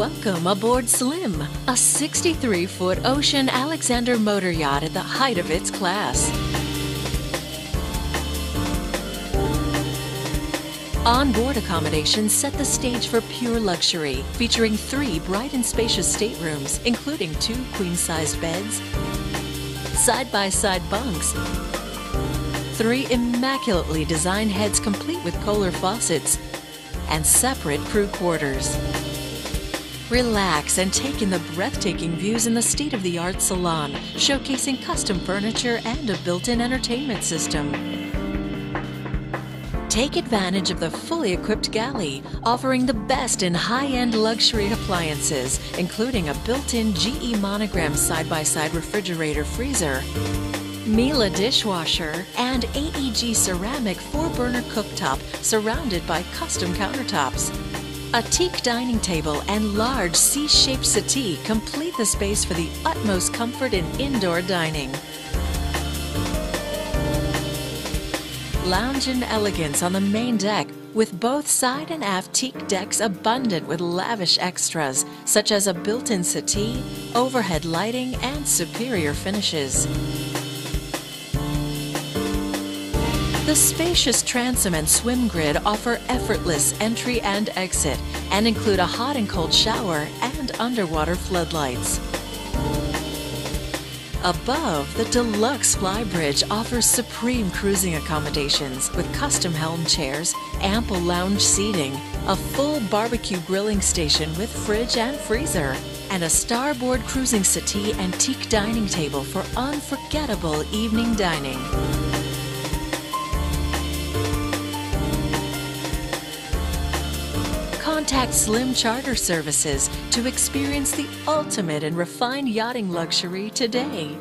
Welcome aboard Slim, a 63 foot Ocean Alexander motor yacht at the height of its class. Onboard accommodations set the stage for pure luxury, featuring three bright and spacious staterooms, including two queen sized beds, side by side bunks, three immaculately designed heads complete with Kohler faucets, and separate crew quarters. Relax and take in the breathtaking views in the state of the art salon, showcasing custom furniture and a built in entertainment system. Take advantage of the fully equipped galley, offering the best in high end luxury appliances, including a built in GE monogram side by side refrigerator freezer, Miele dishwasher, and AEG ceramic four burner cooktop surrounded by custom countertops. A teak dining table and large C-shaped settee complete the space for the utmost comfort in indoor dining. Lounge and elegance on the main deck with both side and aft teak decks abundant with lavish extras such as a built-in settee, overhead lighting, and superior finishes. The spacious transom and swim grid offer effortless entry and exit and include a hot and cold shower and underwater floodlights. Above, the deluxe flybridge offers supreme cruising accommodations with custom helm chairs, ample lounge seating, a full barbecue grilling station with fridge and freezer, and a starboard cruising settee and teak dining table for unforgettable evening dining. Contact Slim Charter Services to experience the ultimate in refined yachting luxury today.